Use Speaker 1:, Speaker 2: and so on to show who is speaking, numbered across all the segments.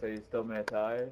Speaker 1: so you still may tie?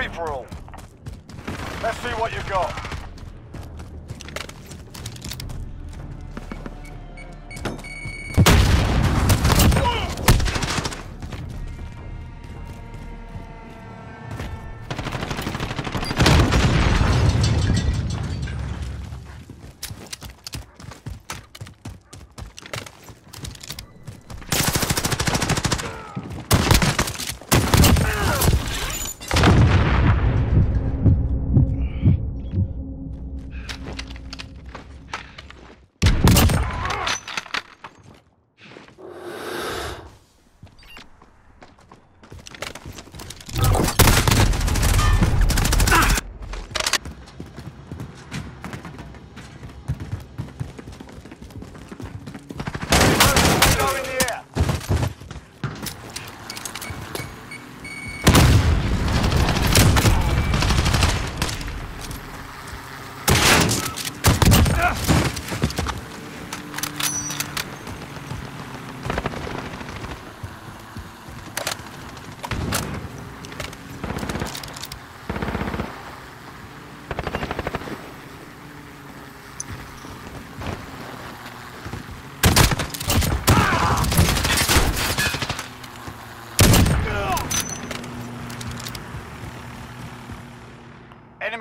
Speaker 1: free-for-all. Let's see what you've got.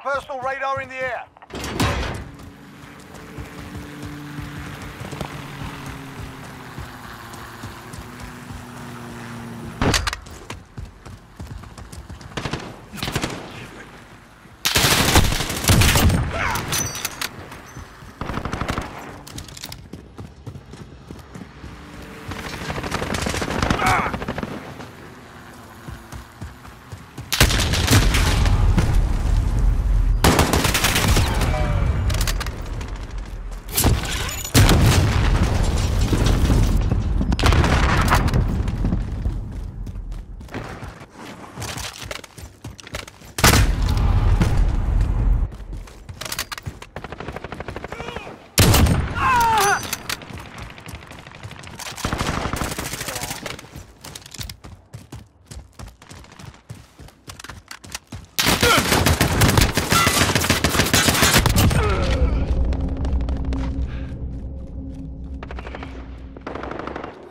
Speaker 1: personal radar in the air.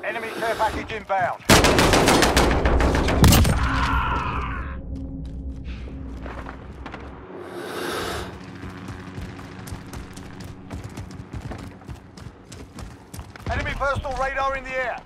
Speaker 1: Enemy care package inbound. Enemy personal radar in the air.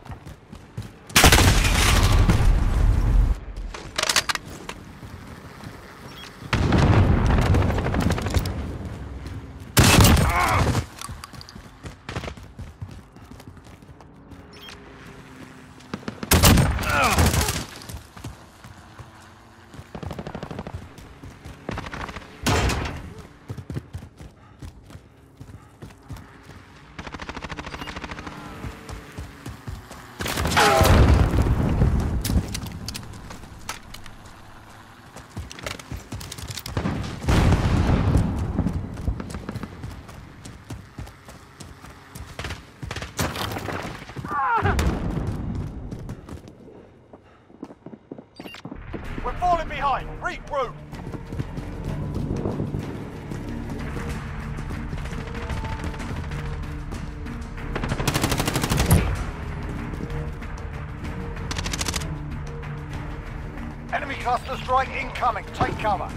Speaker 1: Cluster strike incoming. Take cover.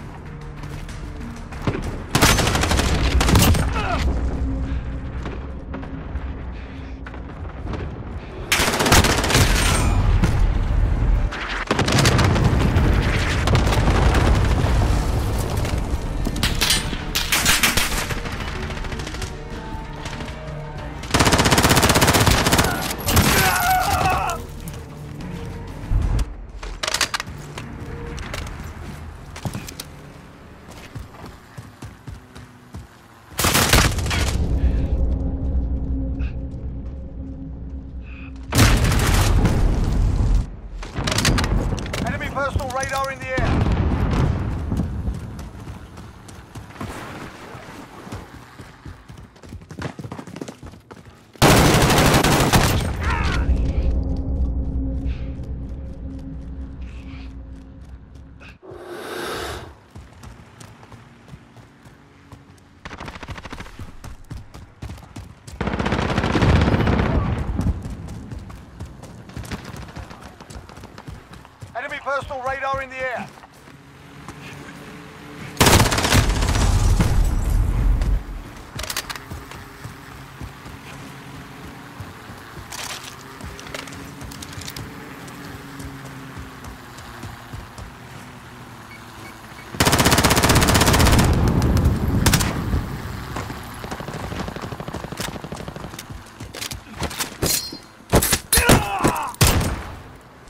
Speaker 1: Personal in the air.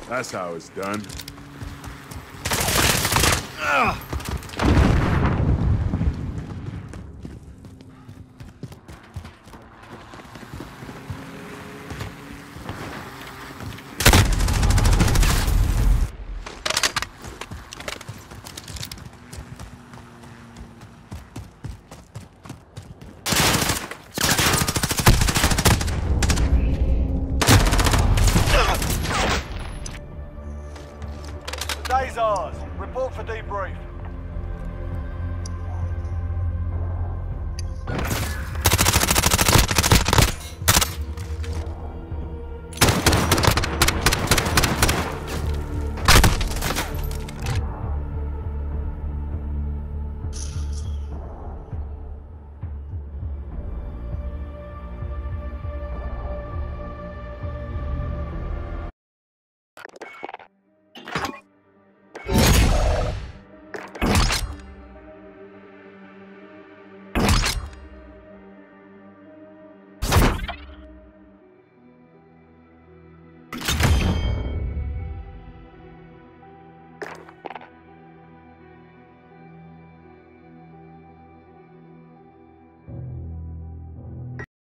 Speaker 2: That's how it's done.
Speaker 1: Ugh. for debrief.